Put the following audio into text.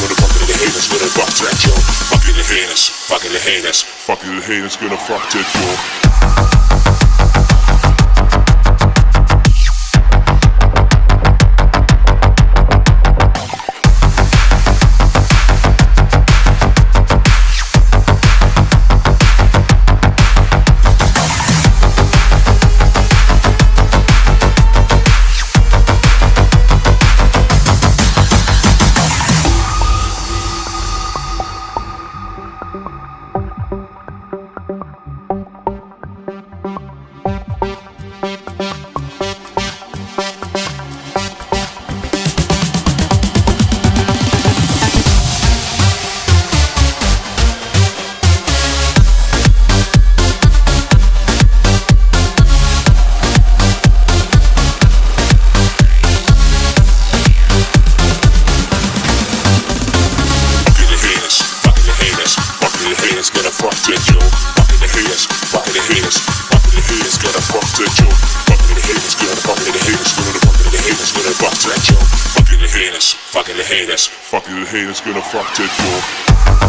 gonna fucking the haters, gonna fuck that yo. Fucking the haters, fucking the haters, fucking the haters, gonna fuck that yo. Haters, fucking the haters, fucking the haters, gonna fuck that yo.